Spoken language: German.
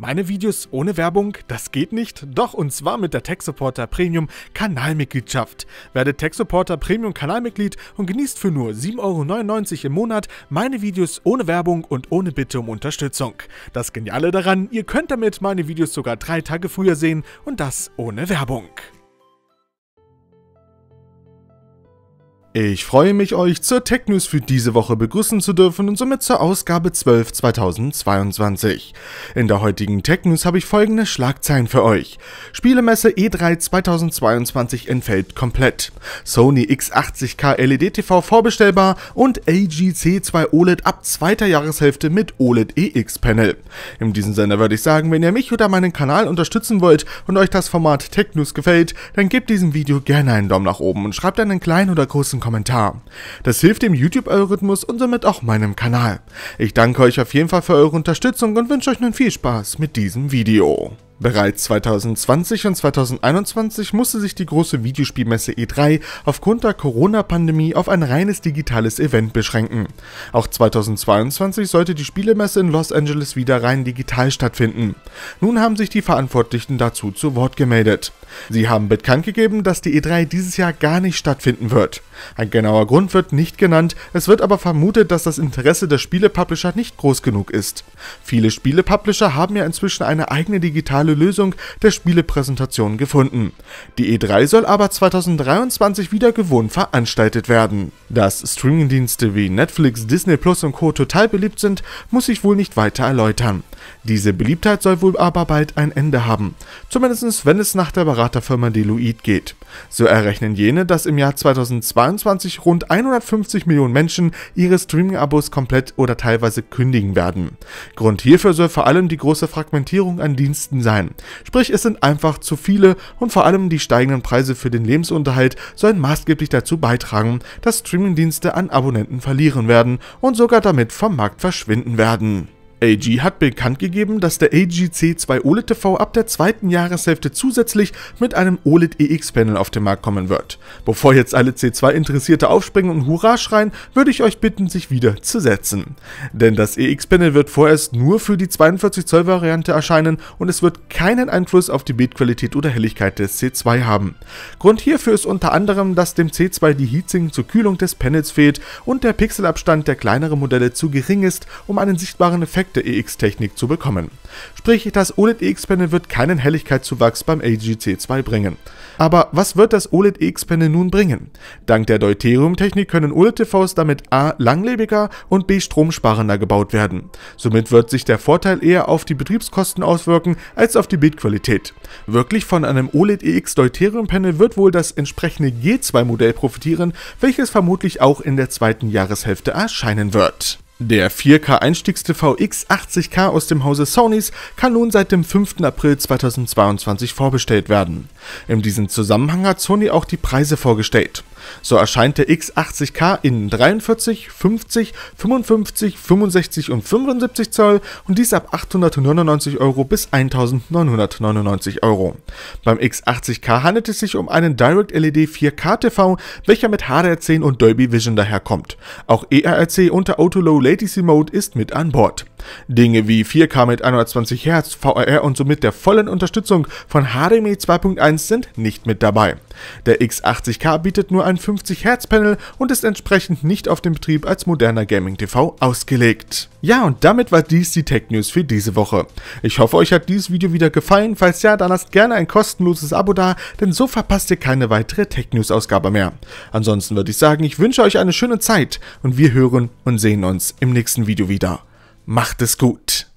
Meine Videos ohne Werbung, das geht nicht? Doch, und zwar mit der Tech Supporter Premium Kanalmitgliedschaft. Werde Tech Supporter Premium Kanalmitglied und genießt für nur 7,99 Euro im Monat meine Videos ohne Werbung und ohne Bitte um Unterstützung. Das Geniale daran, ihr könnt damit meine Videos sogar drei Tage früher sehen und das ohne Werbung. Ich freue mich, euch zur Tech News für diese Woche begrüßen zu dürfen und somit zur Ausgabe 12 2022. In der heutigen Tech News habe ich folgende Schlagzeilen für euch. Spielemesse E3 2022 entfällt komplett. Sony X80K LED TV vorbestellbar und LG C2 OLED ab zweiter Jahreshälfte mit OLED EX Panel. In diesem Sinne würde ich sagen, wenn ihr mich oder meinen Kanal unterstützen wollt und euch das Format Tech News gefällt, dann gebt diesem Video gerne einen Daumen nach oben und schreibt einen kleinen oder großen kurzen Kommentar. Das hilft dem YouTube-Algorithmus und somit auch meinem Kanal. Ich danke euch auf jeden Fall für eure Unterstützung und wünsche euch nun viel Spaß mit diesem Video. Bereits 2020 und 2021 musste sich die große Videospielmesse E3 aufgrund der Corona-Pandemie auf ein reines digitales Event beschränken. Auch 2022 sollte die Spielemesse in Los Angeles wieder rein digital stattfinden. Nun haben sich die Verantwortlichen dazu zu Wort gemeldet. Sie haben bekannt gegeben, dass die E3 dieses Jahr gar nicht stattfinden wird. Ein genauer Grund wird nicht genannt, es wird aber vermutet, dass das Interesse der Spielepublisher nicht groß genug ist. Viele Spielepublisher haben ja inzwischen eine eigene digitale Lösung der Spielepräsentation gefunden. Die E3 soll aber 2023 wieder gewohnt veranstaltet werden. Dass Streamingdienste wie Netflix, Disney Plus und Co. total beliebt sind, muss ich wohl nicht weiter erläutern. Diese Beliebtheit soll wohl aber bald ein Ende haben, zumindest wenn es nach der Beraterfirma Deloitte geht. So errechnen jene, dass im Jahr 2022 rund 150 Millionen Menschen ihre Streaming-Abos komplett oder teilweise kündigen werden. Grund hierfür soll vor allem die große Fragmentierung an Diensten sein. Sprich, es sind einfach zu viele und vor allem die steigenden Preise für den Lebensunterhalt sollen maßgeblich dazu beitragen, dass Streaming-Dienste an Abonnenten verlieren werden und sogar damit vom Markt verschwinden werden. AG hat bekannt gegeben, dass der AG C2 OLED TV ab der zweiten Jahreshälfte zusätzlich mit einem OLED EX Panel auf den Markt kommen wird. Bevor jetzt alle C2 Interessierte aufspringen und Hurra schreien, würde ich euch bitten, sich wieder zu setzen. Denn das EX Panel wird vorerst nur für die 42 Zoll Variante erscheinen und es wird keinen Einfluss auf die Bildqualität oder Helligkeit des C2 haben. Grund hierfür ist unter anderem, dass dem C2 die Heatsink zur Kühlung des Panels fehlt und der Pixelabstand der kleineren Modelle zu gering ist, um einen sichtbaren Effekt perfekte EX-Technik zu bekommen. Sprich, das OLED EX-Panel wird keinen Helligkeitszuwachs beim AGC2 bringen. Aber was wird das OLED EX-Panel nun bringen? Dank der Deuterium-Technik können OLED-TVs damit a. langlebiger und b. stromsparender gebaut werden. Somit wird sich der Vorteil eher auf die Betriebskosten auswirken als auf die Bildqualität. Wirklich von einem OLED EX Deuterium-Panel wird wohl das entsprechende G2-Modell profitieren, welches vermutlich auch in der zweiten Jahreshälfte erscheinen wird. Der 4K Einstiegs-TV X80K aus dem Hause Sonys kann nun seit dem 5. April 2022 vorbestellt werden. In diesem Zusammenhang hat Sony auch die Preise vorgestellt. So erscheint der X80K in 43, 50, 55, 65 und 75 Zoll und dies ab 899 Euro bis 1999 Euro. Beim X80K handelt es sich um einen Direct LED 4K TV, welcher mit HDR10 und Dolby Vision daherkommt. Auch ERRC unter Auto Low Latency Mode ist mit an Bord. Dinge wie 4K mit 120 Hz, VRR und somit der vollen Unterstützung von HDMI 2.1 sind nicht mit dabei. Der X80K bietet nur ein 50 Hz Panel und ist entsprechend nicht auf den Betrieb als moderner Gaming TV ausgelegt. Ja, und damit war dies die Tech News für diese Woche. Ich hoffe, euch hat dieses Video wieder gefallen. Falls ja, dann lasst gerne ein kostenloses Abo da, denn so verpasst ihr keine weitere Tech News Ausgabe mehr. Ansonsten würde ich sagen, ich wünsche euch eine schöne Zeit und wir hören und sehen uns im nächsten Video wieder. Macht es gut!